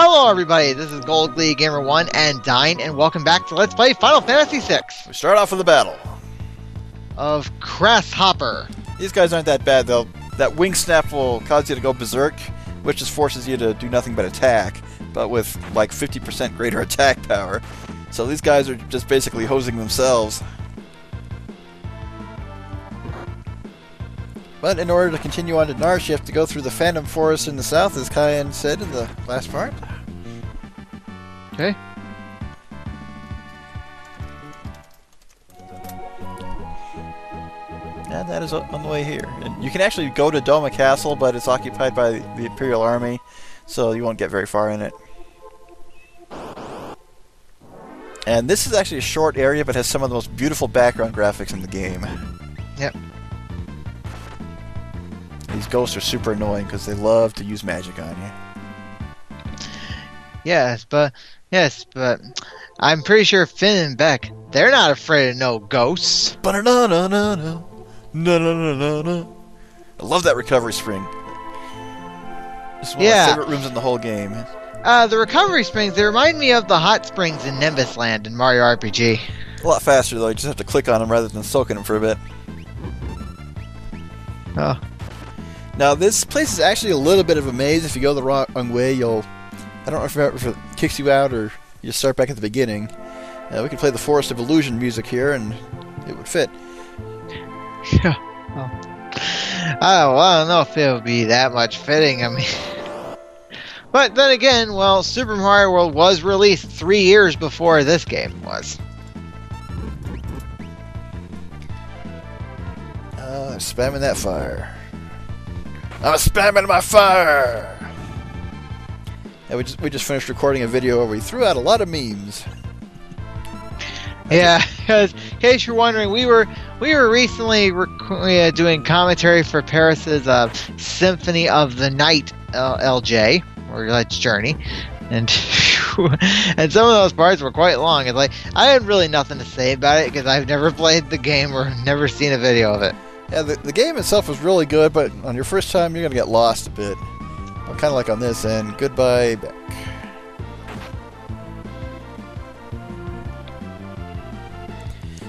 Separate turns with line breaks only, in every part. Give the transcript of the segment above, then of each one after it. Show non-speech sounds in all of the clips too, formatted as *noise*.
Hello everybody, this is Gold Glee Gamer 1 and Dyne, and welcome back to Let's Play Final Fantasy VI
We start off with a battle.
of Cress Hopper.
These guys aren't that bad though. That wing snap will cause you to go berserk, which just forces you to do nothing but attack, but with like 50% greater *laughs* attack power. So these guys are just basically hosing themselves. But in order to continue on to Narshe, you have to go through the Phantom Forest in the south, as Cyan said in the last part.
Okay.
And that is on the way here. And you can actually go to Doma Castle, but it's occupied by the Imperial Army, so you won't get very far in it. And this is actually a short area, but has some of the most beautiful background graphics in the game.
Yep.
These ghosts are super annoying because they love to use magic on you.
Yes, but yes, but I'm pretty sure Finn and Beck, they're not afraid of no ghosts.
Ba-na-na-na-na. Na-na-na-na-na. I love that recovery spring. This is one
Yeah.
of my favorite rooms in the whole game.
Uh, the recovery springs, they remind me of the hot springs in Nimbus Land in Mario RPG.
A lot faster though. You just have to click on them rather than soaking them for a bit.
Oh.
Now this place is actually a little bit of a maze. If you go the wrong way, you'll. I don't know if it, kicks you out or you start back at the beginning. Uh, we could play the Forest of Illusion music here, and it would fit.
Yeah. Oh. Oh, well, I don't know if it would be that much fitting. I mean, *laughs* but then again, well, Super Mario World was released three years before this game was.
Uh, spamming that fire. I'm spamming my fire. Yeah, we just we just finished recording a video where we threw out a lot of memes.
Yeah, *laughs* because in case you're wondering, we were we were recently rec- uh, doing commentary for Paris's uh, Symphony of the Night uh, LJ or Let's Journey, and *laughs* and some of those parts were quite long. It's like I had really nothing to say about it because I've never played the game or never seen a video of it.
Yeah, the, the game itself was really good, but on your first time, you're gonna get lost a bit. kind of like on this end. Goodbye.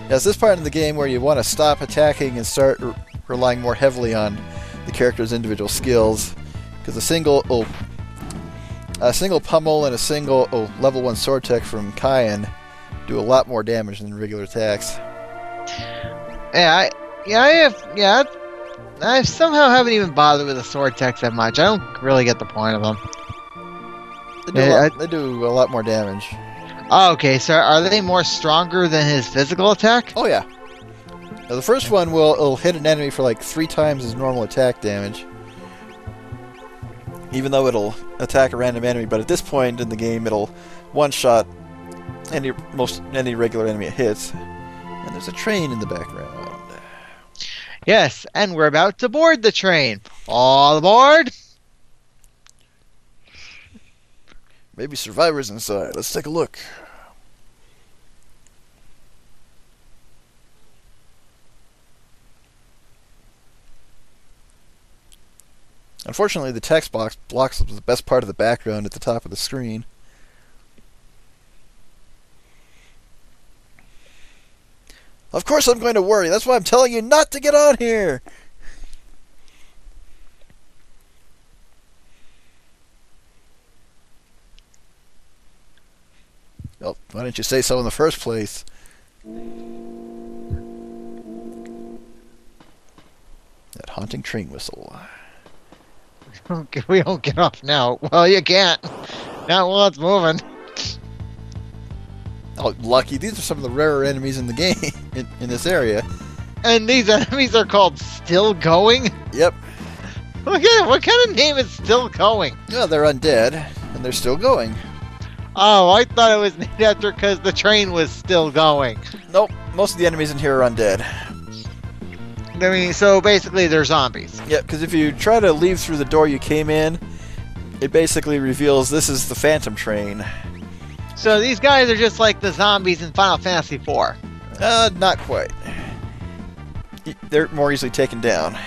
Yeah, it's this part of the game where you want to stop attacking and start re- relying more heavily on the character's individual skills, because a single oh, a single pummel and a single oh, level one sword tech from Cyan do a lot more damage than regular attacks.
Yeah, I yeah I have yeah I, somehow haven't even bothered with the sword techs that much. I don't really get the point of them.
They do, a
Yeah,
lot, they do a lot more damage.
Oh, okay, so are they more stronger than his physical attack?
Oh yeah. Now, the first one will it'll hit an enemy for like three times his normal attack damage. Even though it'll attack a random enemy, but at this point in the game it'll one shot any most any regular enemy it hits. And there's a train in the background.
Yes, and we're about to board the train. All aboard!
Maybe survivors inside. Let's take a look. Unfortunately, the text box blocks the best part of the background at the top of the screen. Of course I'm going to worry. That's why I'm telling you not to get on here. Well, why didn't you say so in the first place? That haunting train whistle. *laughs*
we don't get off now. Well, you can't. Not while it's moving.
Oh, lucky. These are some of the rarer enemies in the game, *laughs* in, in this area.
And these enemies are called Still Going?
Yep.
What kind, of, what kind of name is Still Going?
Yeah, they're undead, and they're still going.
Oh, I thought it was named after because the train was still going.
Nope, most of the enemies in here are undead.
I mean, so basically they're zombies.
Yep, because if you try to leave through the door you came in, it basically reveals this is the Phantom Train.
So these guys are just like the zombies in Final Fantasy IV.
Uh, not quite. They're more easily taken down.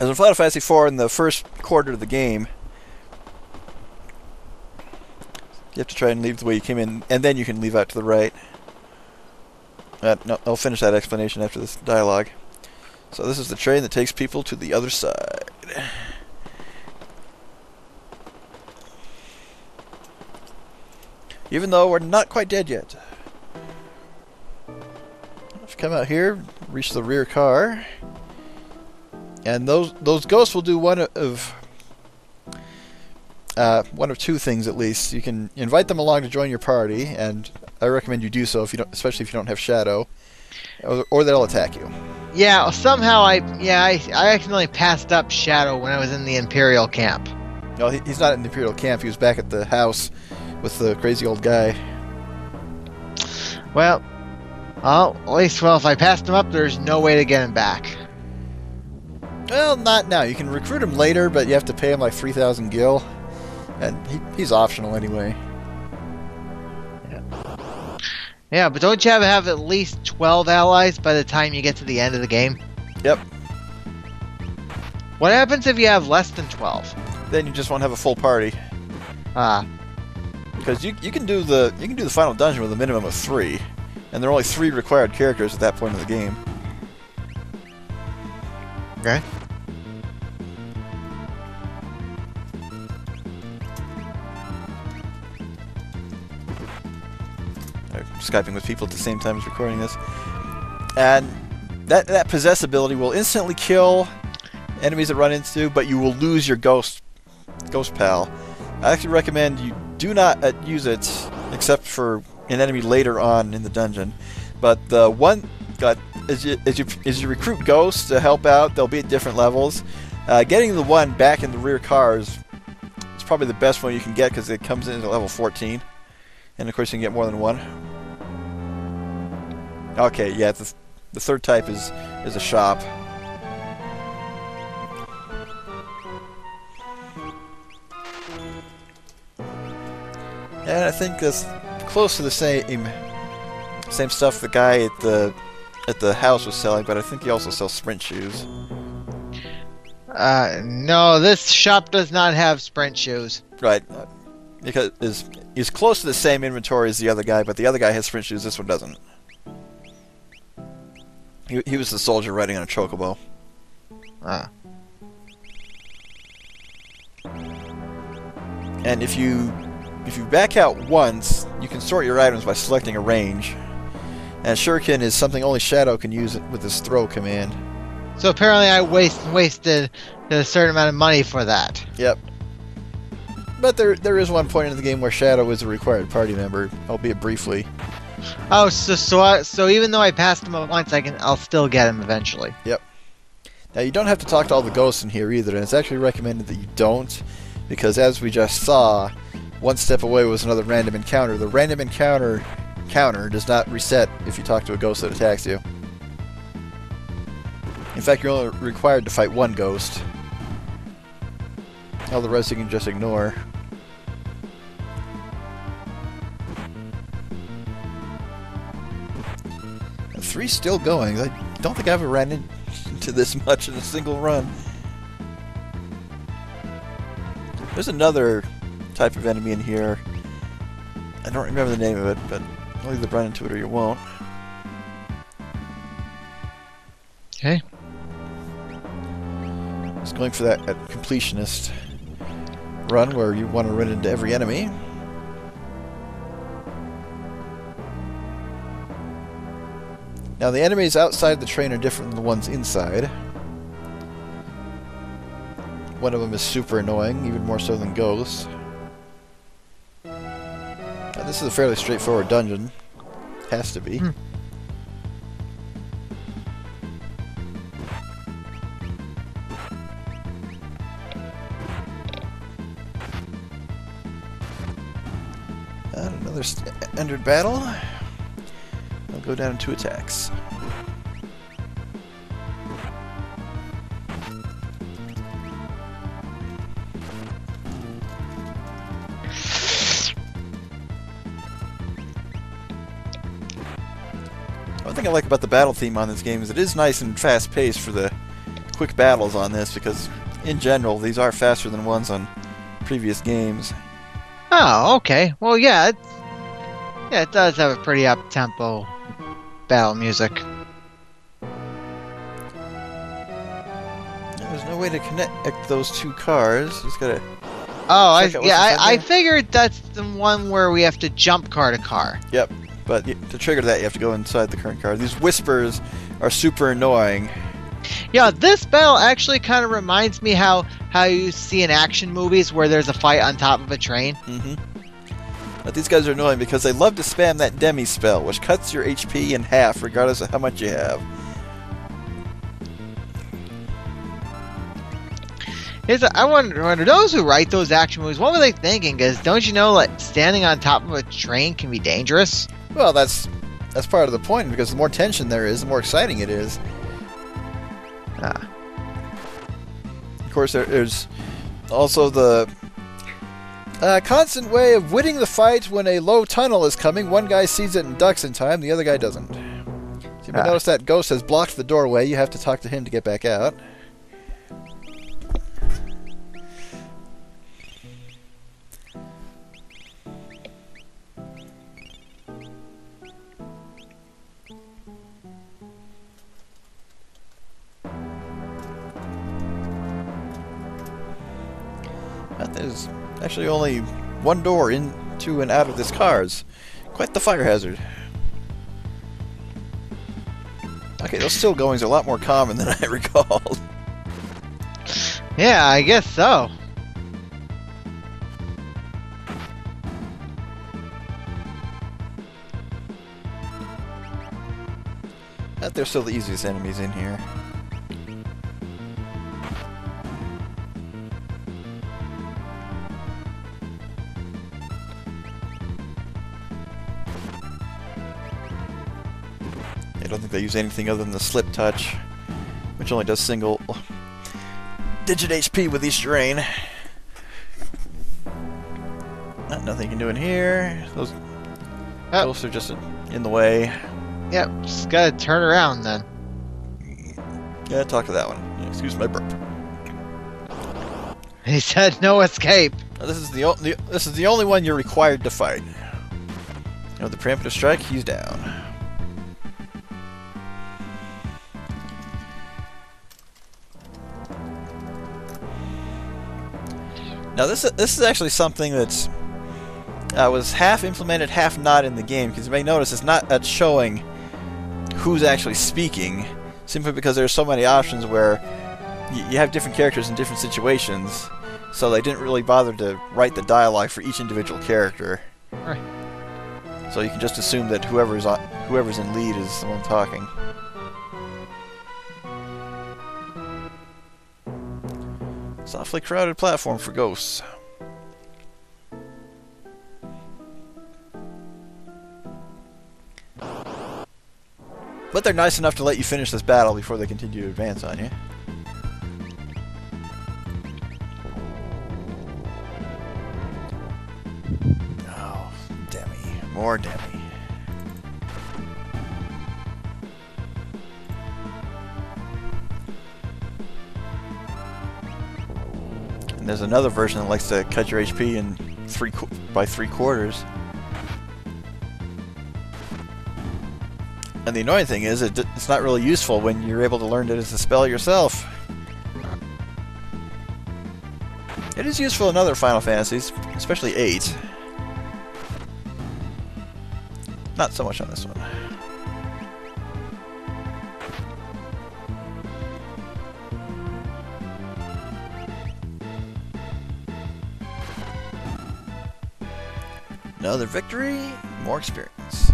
As in Final Fantasy IV, in the first quarter of the game, You have to try and leave the way you came in, and then you can leave out to the right. Uh, no, I'll finish that explanation after this dialogue. So this is the train that takes people to the other side. Even though we're not quite dead yet. If you come out here, reach the rear car, and those those ghosts will do one of uh, one of two things at least. You can invite them along to join your party, and I recommend you do so if you don't, especially if you don't have shadow, or, or they'll attack you.
Yeah, somehow I yeah I, I accidentally passed up Shadow when I was in the Imperial camp.
No, he, he's not in the Imperial camp. He was back at the house with the crazy old guy.
Well, well, at least well if I passed him up, there's no way to get him back.
Well, not now. You can recruit him later, but you have to pay him like three thousand gil, and he, he's optional anyway.
Yeah, but don't you have to have at least 12 allies by the time you get to the end of the game?
Yep.
What happens if you have less than 12?
Then you just won't have a full party.
Ah,
Because you, you can do the you can do the final dungeon with a minimum of three, and there are only three required characters at that point in the game.
okay.
I'm skyping with people at the same time as recording this, and that that possess ability will instantly kill enemies that run into, but you will lose your ghost ghost pal. I actually recommend you do not uh, use it except for an enemy later on in the dungeon. But the one got as you as you as you recruit ghosts to help out, they'll be at different levels. Uh, getting the one back in the rear cars is probably the best one you can get because it comes in at level 14, and of course you can get more than one. Okay, yeah, the, the third type is is a shop. And I think that's close to the same same stuff the guy at the at the house was selling, but I think he also sells sprint shoes.
Uh, no, this shop does not have sprint shoes.
Right. uh, Because is he's close to the same inventory as the other guy, but the other guy has sprint shoes, this one doesn't. He, he was the soldier riding on a chocobo.
Ah.
And if you if you back out once, you can sort your items by selecting a range. And Shuriken is something only Shadow can use with his throw command.
So apparently I waste, wasted a certain amount of money for that.
Yep. But there there is one point in the game where Shadow is a required party member, albeit briefly.
Oh, so so I, so even though I passed him once, I can I'll still get him eventually. Yep.
Now you don't have to talk to all the ghosts in here either, and it's actually recommended that you don't, because as we just saw, one step away was another random encounter. The random encounter counter does not reset if you talk to a ghost that attacks you. In fact, you're only required to fight one ghost. All the rest you can just ignore. Three's still going. I don't think I ever ran into this much in a single run. There's another type of enemy in here. I don't remember the name of it, but I'll either run into it or you won't.
Okay.
Just going for that, that completionist run where you want to run into every enemy. Now the enemies outside the train are different than the ones inside. One of them is super annoying, even more so than ghosts. This is a fairly straightforward dungeon. Has to be.
Hmm.
And another entered battle. I'll go down two attacks. One thing I like about the battle theme on this game is it is nice and fast paced for the quick battles on this because, in general, these are faster than ones on previous games.
Oh okay. Well, yeah, it, yeah, it does have a pretty up tempo battle music.
There's no way to connect those two cars. Just gotta.
Oh, I,
Check out what's
yeah, I, I figured that's the one where we have to jump car to car.
Yep. But to trigger that, you have to go inside the current car. These whispers are super annoying.
Yeah, this battle actually kind of reminds me how how you see in action movies where there's a fight on top of a train.
Mm-hmm. But these guys are annoying because they love to spam that demi spell, which cuts your HP in half regardless of how much you have.
Here's a, I wonder, wonder those who write those action movies, what were they thinking? Because don't you know, like standing on top of a train can be dangerous.
Well, that's that's part of the point because the more tension there is, the more exciting it is.
Ah.
Of course, there, there's also the uh, constant way of winning the fight when a low tunnel is coming. One guy sees it and ducks in time, the other guy doesn't. So you
Ah.
notice that ghost has blocked the doorway. You have to talk to him to get back out. There's actually only one door into and out of this car's. Quite the fire hazard. Okay, those still goings are a lot more common than *laughs* I recalled.
Yeah, I guess so.
But they're still the easiest enemies in here. I don't think they use anything other than the slip touch, which only does single digit HP with each drain. Not, nothing you can do in here. Those
Oh.
ghosts are just in the way.
Yep, just gotta turn around then.
Yeah, talk to that one. Yeah, excuse my burp. *laughs*
He said no escape.
Now, this is the, the this is the only one you're required to fight. You know the preemptive strike, he's down. Now this is, this is actually something that's uh, was half implemented, half not in the game. Because you may notice it's not at showing who's actually speaking, simply because there's so many options where y- you have different characters in different situations. So they didn't really bother to write the dialogue for each individual character.
Right.
So you can just assume that whoever's on, whoever's in lead is the one talking. Softly crowded platform for ghosts. But they're nice enough to let you finish this battle before they continue to advance on you. Oh, Demi. More Demi. There's another version that likes to cut your HP in three by three quarters. And the annoying thing is, it, it's not really useful when you're able to learn it as a spell yourself. It is useful in other Final Fantasies, especially 8. Not so much on this one. Another victory, more experience.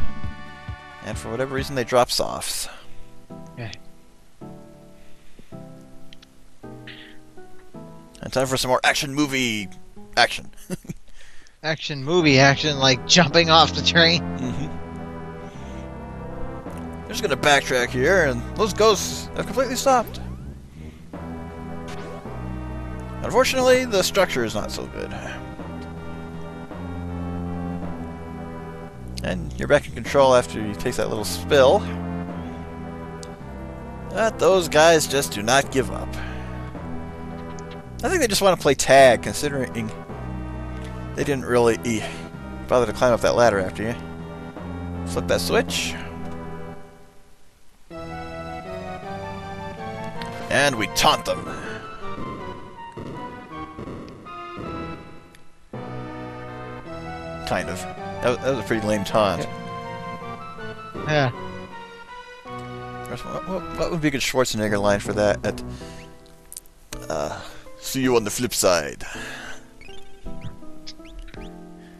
And for whatever reason, they drop softs.
Okay.
And time for some more action movie action. *laughs*
Action movie action, like jumping off the train.
Mm-hmm. I'm just gonna backtrack here, and those ghosts have completely stopped. Unfortunately, the structure is not so good. And you're back in control after you take that little spill. But those guys just do not give up. I think they just want to play tag, considering They didn't really bother to climb up that ladder after you. Flip that switch. And we taunt them. Kind of. That was, that was a pretty lame taunt.
Yeah.
What, what, what would be a good Schwarzenegger line for that? At, uh, see you on the flip side.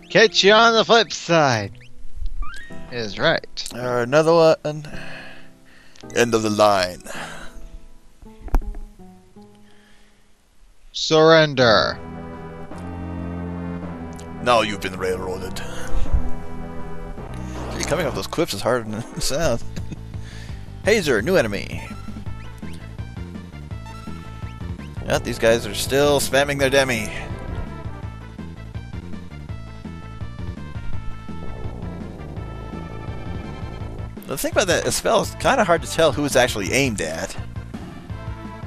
Catch you on the flip side. Is right.
Or another one. End of the line.
Surrender.
Now you've been railroaded. Coming up those quips is harder than it sounds. *laughs* Hazer, new enemy. Yeah, these guys are still spamming their demi. The thing about that spell is kind of hard to tell who it's actually aimed at.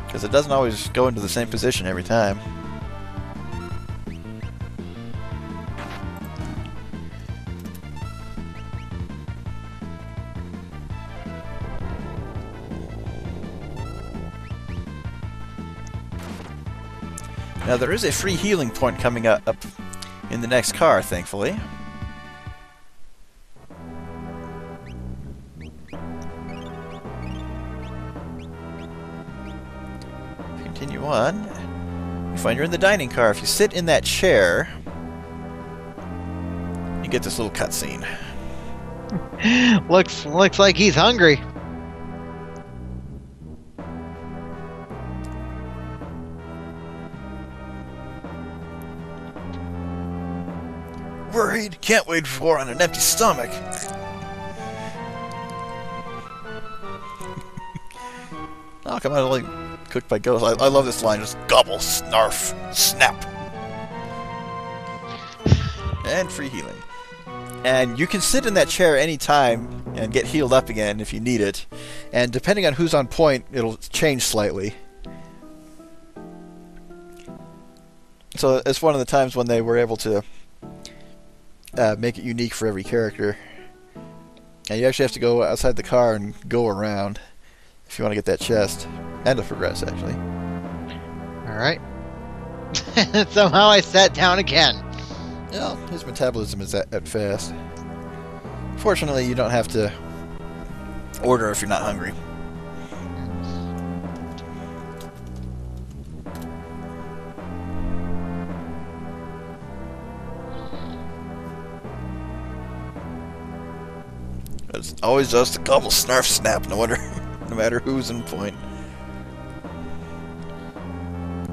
Because it doesn't always go into the same position every time. Now there is a free healing point coming up, in the next car, thankfully. Continue on. You find you're in the dining car. If you sit in that chair, you get this little cutscene. *laughs*
looks looks like he's hungry.
Can't wait for on an empty stomach. oh, come on, like cooked by ghosts. I, I love this line. Just gobble, snarf, snap. And free healing. And you can sit in that chair anytime and get healed up again if you need it. And depending on who's on point, it'll change slightly. So it's one of the times when they were able to uh, make it unique for every character. And you actually have to go outside the car and go around if you want to get that chest. And to progress, actually.
Alright. *laughs* Somehow I sat down again.
Well, his metabolism is at, at fast. Fortunately, you don't have to order if you're not hungry. It's always just a couple snarf snap, no wonder, *laughs* no matter who's in point.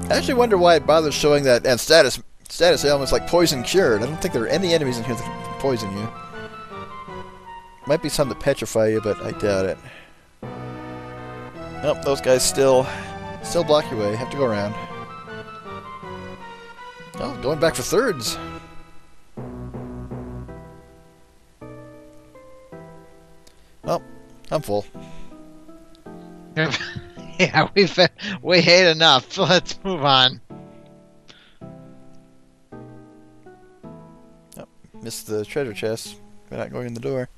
I actually wonder why it bothers showing that and status status ailments like poison cured. I don't think there are any enemies in here that can poison you. Might be some that petrify you, but I doubt it. Nope, those guys still still block your way. Have to go around. Oh, going back for thirds. I'm full. *laughs*
yeah, we've we ate enough. *laughs* Let's move on.
Oh, Missed the treasure chest We're not going in the door.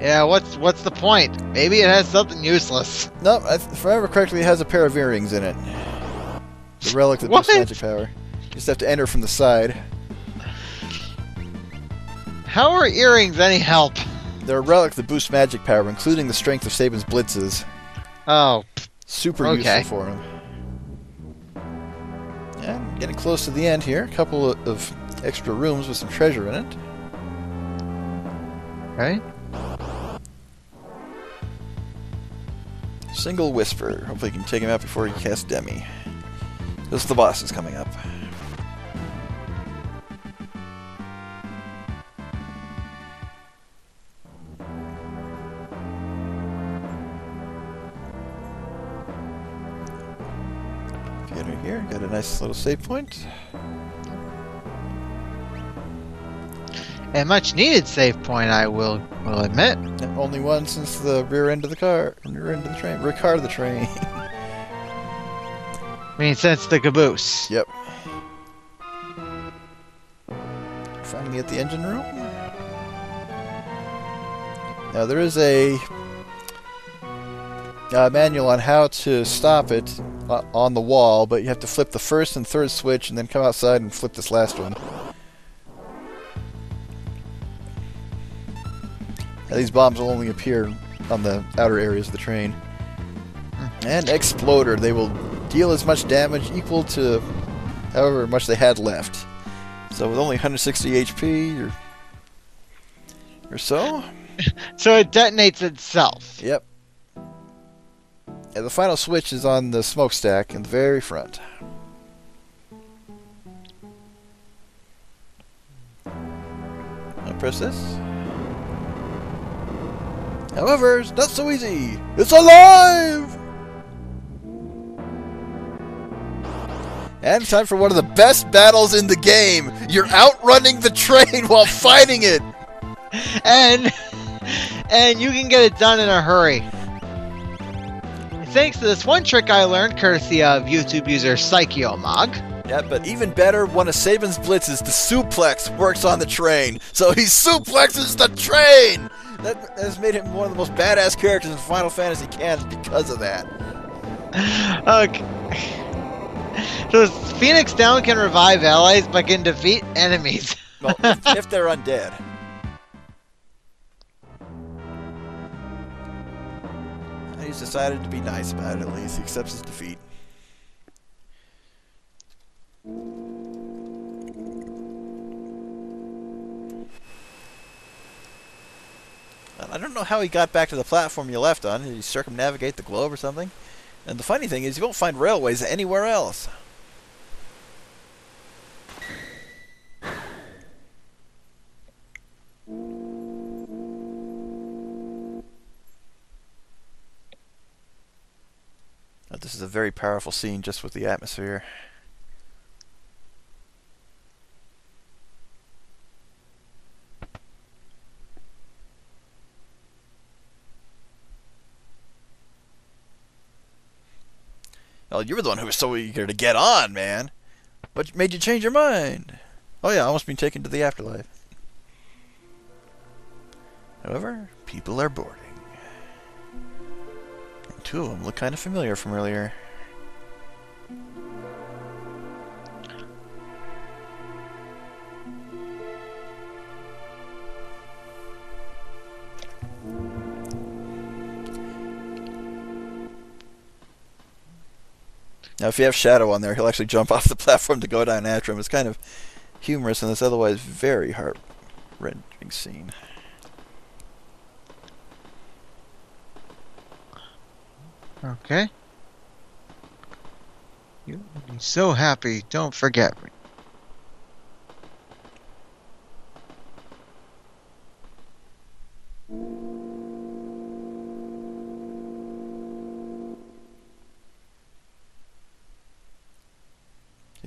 Yeah, what's what's the point? Maybe it has something useless.
Nope, I, if I remember correctly, it has a pair of earrings in it. The relic that boosts magic power. You just have to enter from the side.
How are earrings any help?
They're a relic that boosts magic power, including the strength of Sabin's blitzes.
Oh,
Super
Okay.
useful for him. And getting close to the end here. A couple of- of extra rooms with some treasure in it.
okay.
Single Whisper. Hopefully you can take him out before he casts Demi. This is the boss is coming up. Here. Got a nice little save point.
A much needed save point, I will will admit.
Yeah, Only one since the rear end of the car, rear end of the train, rear car of the train. *laughs*
I mean, since the caboose.
yep. finally at the engine room. Now there is a uh, manual on how to stop it uh, on the wall, but you have to flip the first and third switch and then come outside and flip this last one. Now, these bombs will only appear on the outer areas of the train. And Exploder, they will deal as much damage equal to however much they had left. So with only 160 HP or, or so. *laughs*
So it detonates itself.
Yep. And the final switch is on the smokestack in the very front. I'll press this. However, it's not so easy. It's alive! And time for one of the best battles in the game. You're outrunning the train *laughs* while fighting it.
And and you can get it done in a hurry. Thanks to this one trick I learned, courtesy of YouTube user Psycheomog.
Yeah, but even better, one of Sabin's blitzes, the suplex, works on the train. So he suplexes the train! That has made him one of the most badass characters in Final Fantasy canon because of that.
Okay. So Phoenix Down can revive allies but can defeat enemies.
Well, if, if *laughs* they're undead. He's decided to be nice about it at least. He accepts his defeat. I don't know how he got back to the platform you left on. Did he circumnavigate the globe or something? And the funny thing is, you won't find railways anywhere else. Very powerful scene just with the atmosphere. Oh, well, you were the one who was so eager to get on, man. What made you change your mind? Oh yeah, I almost been taken to the afterlife. However, people are boarding. And two of them look kind of familiar from earlier. Now, if you have Shadow on there, he'll actually jump *laughs* off the platform to go down after him. It's kind of humorous in this otherwise very heart-rending scene.
Okay. You'll be so happy. Don't forget me.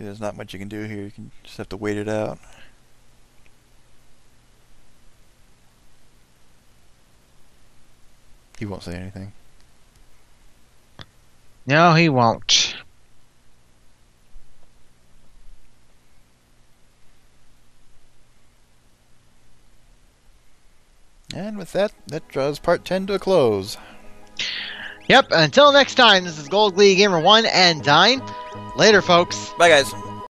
There's not much you can do here. You can just have to wait it out. He won't say anything.
No, he won't.
And with that, that draws part 10 to a close.
Yep, until next time, this is Gold Glee Gamer 1 and Dyne. Later, folks.
Bye, guys.